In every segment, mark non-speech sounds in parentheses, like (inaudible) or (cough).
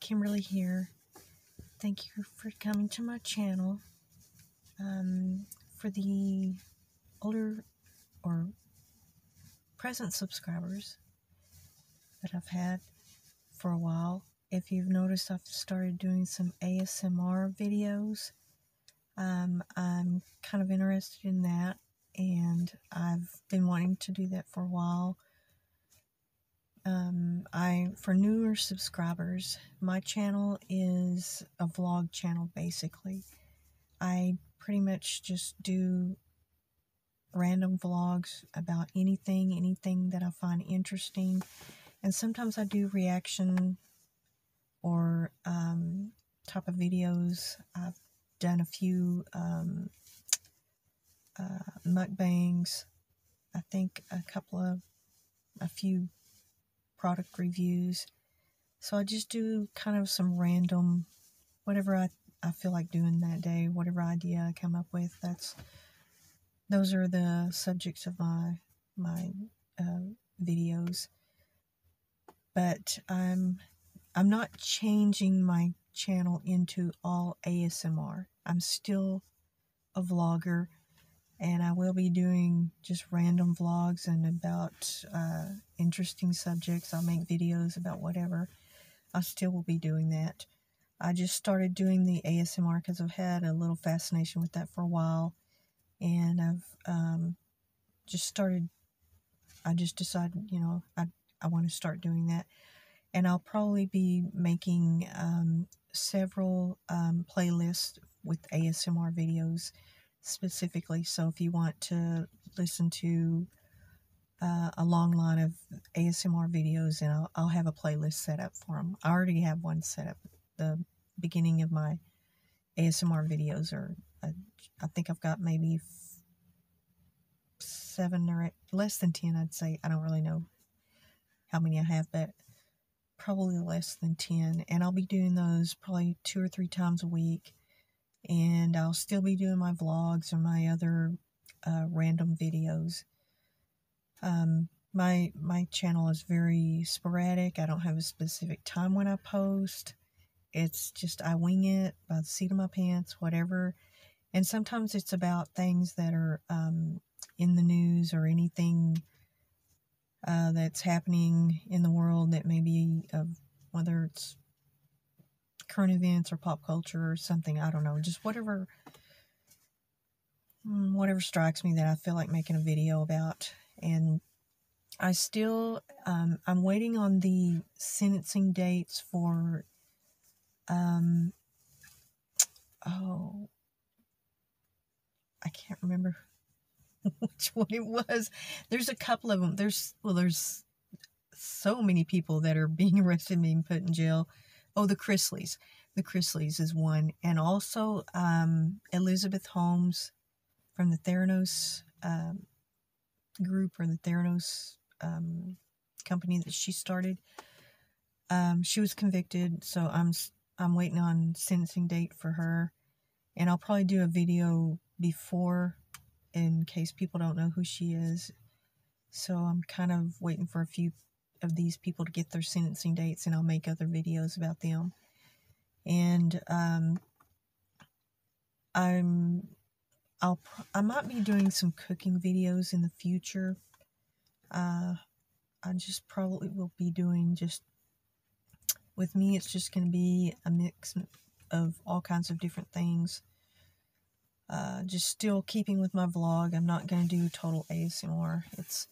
Kimberly here. Thank you for coming to my channel. Um, for the older or present subscribers that I've had for a while, if you've noticed, I've started doing some ASMR videos. Um, I'm kind of interested in that, and I've been wanting to do that for a while. Um, I for newer subscribers, my channel is a vlog channel basically. I pretty much just do random vlogs about anything, anything that I find interesting, and sometimes I do reaction or um, type of videos. I've done a few um, uh, mukbangs. I think a couple of a few product reviews. So I just do kind of some random, whatever I, I feel like doing that day, whatever idea I come up with. That's those are the subjects of my my uh, videos. But I'm I'm not changing my channel into all ASMR. I'm still a vlogger and I will be doing just random vlogs and about uh, interesting subjects. I'll make videos about whatever. I still will be doing that. I just started doing the ASMR because I've had a little fascination with that for a while, and I've um, just started. I just decided, you know, I I want to start doing that, and I'll probably be making um, several um, playlists with ASMR videos specifically. So if you want to listen to uh, a long line of ASMR videos, and I'll, I'll have a playlist set up for them. I already have one set up. The beginning of my ASMR videos are, uh, I think I've got maybe seven or eight, less than 10, I'd say. I don't really know how many I have, but probably less than 10. And I'll be doing those probably two or three times a week and I'll still be doing my vlogs or my other uh, random videos. Um, my my channel is very sporadic. I don't have a specific time when I post. It's just I wing it by the seat of my pants, whatever. And sometimes it's about things that are um, in the news or anything uh, that's happening in the world that may be of whether it's current events or pop culture or something. I don't know. Just whatever, mm, whatever strikes me that I feel like making a video about. And I still, um, I'm waiting on the sentencing dates for, um, oh, I can't remember (laughs) which one it was. There's a couple of them. There's, well, there's so many people that are being (laughs) arrested and being put in jail Oh, the Chrisleys. The Chrisleys is one. And also um, Elizabeth Holmes from the Theranos um, group or the Theranos um, company that she started. Um, she was convicted, so I'm I'm waiting on sentencing date for her, and I'll probably do a video before, in case people don't know who she is. So I'm kind of waiting for a few of these people to get their sentencing dates, and I'll make other videos about them. And um, I'm I'll I might be doing some cooking videos in the future. Uh, I just probably will be doing just with me. It's just going to be a mix of all kinds of different things. Uh, just still keeping with my vlog. I'm not going to do total ASMR. It's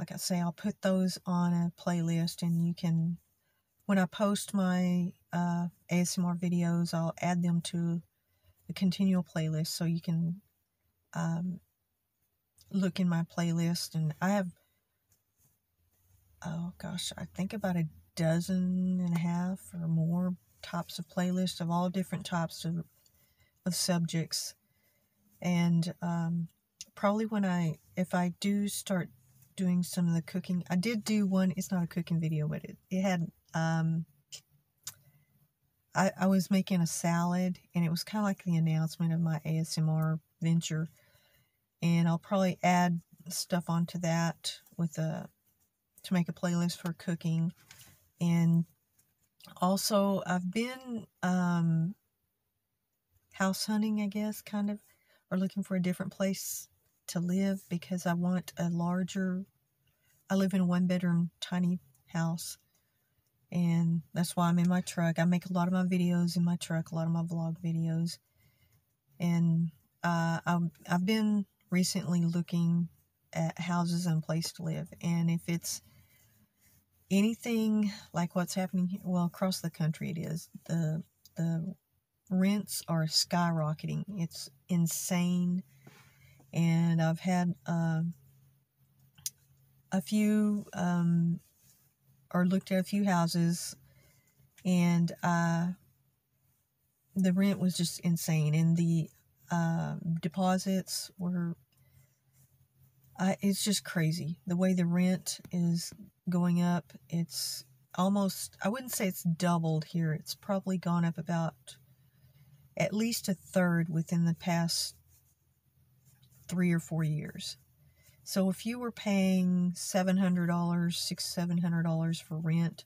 like I say, I'll put those on a playlist and you can, when I post my uh, ASMR videos, I'll add them to the continual playlist so you can um, look in my playlist. And I have, oh gosh, I think about a dozen and a half or more types of playlists of all different types of, of subjects. And um, probably when I, if I do start doing some of the cooking. I did do one, it's not a cooking video, but it, it had, um, I, I was making a salad and it was kind of like the announcement of my ASMR venture. And I'll probably add stuff onto that with a, to make a playlist for cooking. And also, I've been um, house hunting, I guess, kind of, or looking for a different place to live because I want a larger. I live in a one bedroom tiny house, and that's why I'm in my truck. I make a lot of my videos in my truck, a lot of my vlog videos, and uh, I've, I've been recently looking at houses and place to live, and if it's anything like what's happening well across the country it is. The the rents are skyrocketing. It's insane. And i've had uh, a few um, or looked at a few houses and uh, the rent was just insane and the uh, deposits were uh, it's just crazy the way the rent is going up. It's almost, I wouldn't say it's doubled here. It's probably gone up about at least a third within the past three or four years. So if you were paying $700, six, $700 for rent,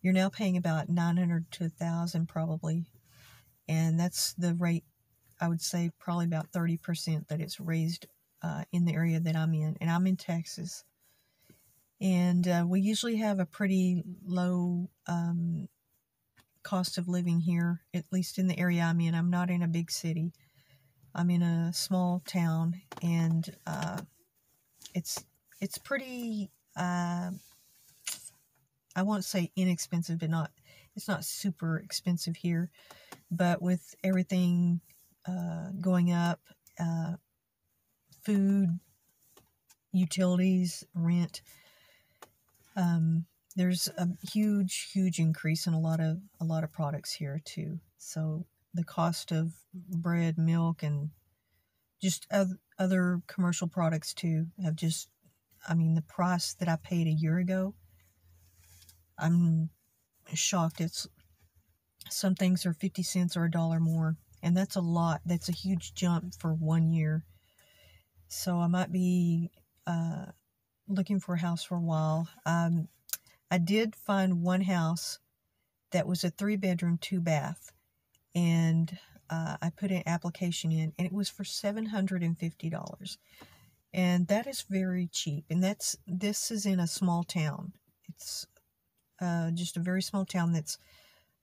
you're now paying about 900 to 1000 probably. And that's the rate, I would say probably about 30% that it's raised uh, in the area that I'm in. And I'm in Texas and uh, we usually have a pretty low um, cost of living here, at least in the area I'm in. I'm not in a big city. I'm in a small town, and uh, it's it's pretty. Uh, I won't say inexpensive, but not it's not super expensive here. But with everything uh, going up, uh, food, utilities, rent um, there's a huge, huge increase in a lot of a lot of products here too. So the cost of bread, milk, and just other commercial products too have just, I mean, the price that I paid a year ago, I'm shocked. It's some things are 50 cents or a dollar more, and that's a lot. That's a huge jump for one year. So I might be uh, looking for a house for a while. Um, I did find one house that was a three bedroom, two bath, and uh, I put an application in, and it was for seven hundred and fifty dollars, and that is very cheap. And that's this is in a small town. It's uh, just a very small town that's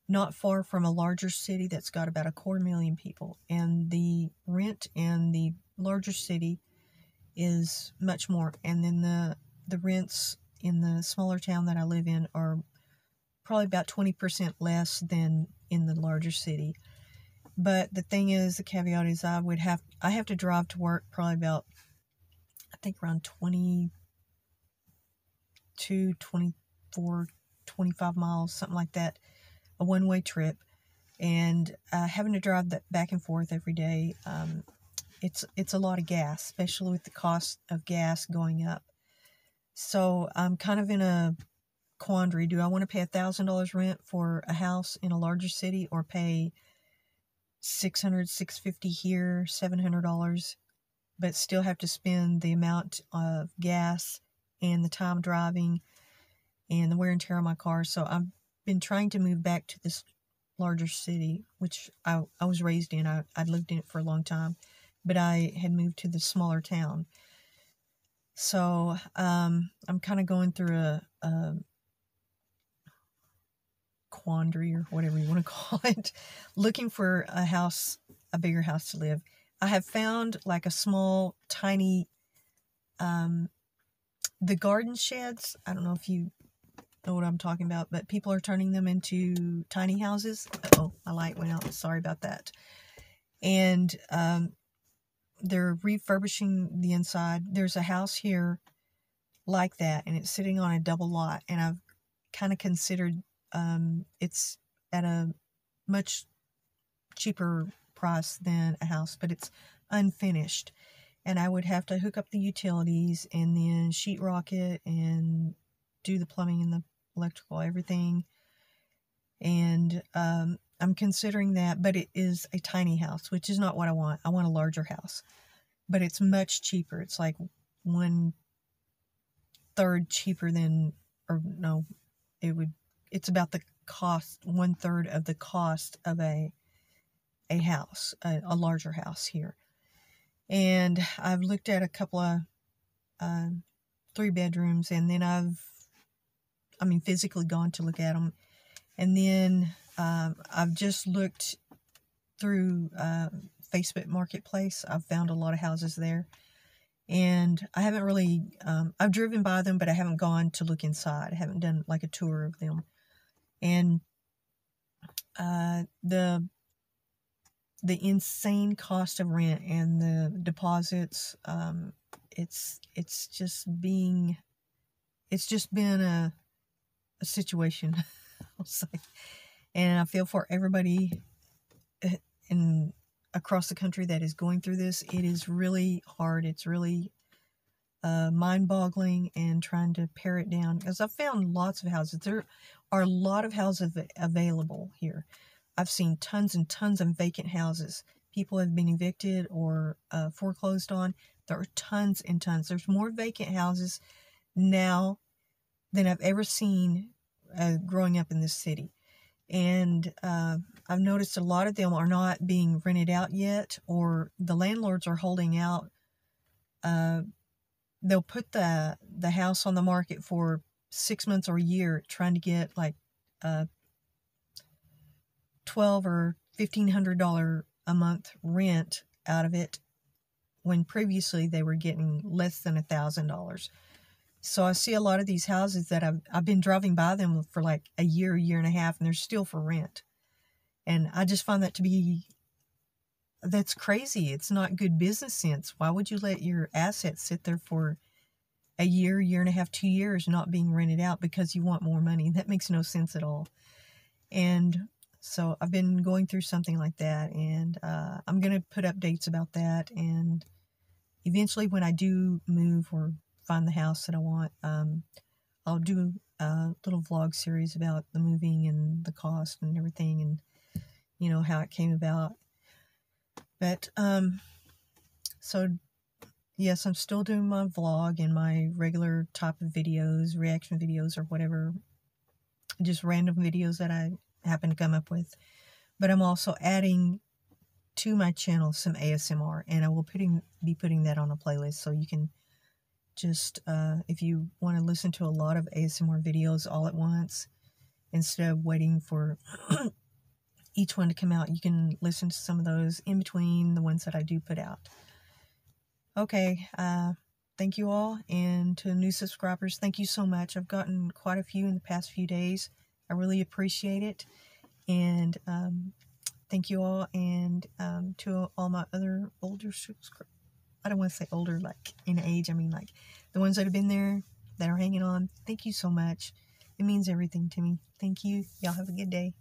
not far from a larger city that's got about a quarter million people, and the rent in the larger city is much more. And then the the rents in the smaller town that I live in are probably about 20% less than in the larger city. But the thing is, the caveat is I would have I have to drive to work probably about I think around 22, 24, 25 miles, something like that, a one-way trip. And uh, having to drive that back and forth every day, um, it's it's a lot of gas, especially with the cost of gas going up. So I'm kind of in a quandary. Do I want to pay a thousand dollars rent for a house in a larger city or pay 600 650 here, $700, but still have to spend the amount of gas and the time driving and the wear and tear on my car. So I've been trying to move back to this larger city, which I, I was raised in. I, I'd lived in it for a long time but I had moved to the smaller town. So um, I'm kind of going through a, a quandary or whatever you want to (laughs) call it, looking for a house, a bigger house to live. I have found like a small, tiny, um, the garden sheds. I don't know if you know what I'm talking about, but people are turning them into tiny houses. Oh, my light went out. Sorry about that. And um, they're refurbishing the inside. There's a house here like that, and it's sitting on a double lot. And I've kind of considered um, it's at a much cheaper price than a house, but it's unfinished. And I would have to hook up the utilities and then sheetrock it and do the plumbing and the electrical, everything. And um, I'm considering that, but it is a tiny house, which is not what I want. I want a larger house, but it's much cheaper. It's like one third cheaper than, or no, it would, it's about the cost one third of the cost of a a house, a, a larger house here. And I've looked at a couple of uh, three bedrooms, and then I've, I mean, physically gone to look at them, and then um, I've just looked through uh, Facebook Marketplace. I've found a lot of houses there, and I haven't really. Um, I've driven by them, but I haven't gone to look inside. I haven't done like a tour of them, and uh, the the insane cost of rent and the deposits um, it's it's just being it's just been a a situation. (laughs) I'll say. And I feel for everybody eh, in across the country that is going through this it is really hard. It's really uh, mind-boggling and trying to pare it down because I've found lots of houses there are a lot of houses available here I've seen tons and tons of vacant houses. People have been evicted or uh, foreclosed on. There are tons and tons. There's more vacant houses now than I've ever seen uh, growing up in this city. And uh, I've noticed a lot of them are not being rented out yet, or the landlords are holding out. They'll put the the house on the market for six months or a year, trying to get like a twelve or fifteen hundred dollar a month rent out of it when previously they were getting less than a thousand dollars. So I see a lot of these houses that I've I've been driving by them for like a year, year and a half, and they're still for rent. And I just find that to be that's crazy. It's not good business sense. Why would you let your assets sit there for a year, year and a half, two years not being rented out because you want more money? (laughs) That makes no sense at all. And so I've been going through something like that, and uh, I'm going to put updates about that. And eventually, when I do move or find the house that I want, um, I'll do a little vlog series about the moving and the cost and everything, and you know how it came about. But um, so yes, I'm still doing my vlog and my regular type of videos, reaction videos, or whatever, just random videos that I happen to come up with. But I'm also adding to my channel some ASMR, and I will putting be putting that on a playlist so you can just uh, if you want to listen to a lot of ASMR videos all at once instead of waiting for each one to come out, you can listen to some of those in between the ones that I do put out. Okay, uh, thank you all, and to new subscribers, thank you so much. I've gotten quite a few in the past few days. I really appreciate it. And um, thank you all. And um, to all my other older subscribers, I don't want to say older like in age, I mean like the ones that have been there that are hanging on. Thank you so much. It means everything to me. Thank you. Y'all have a good day.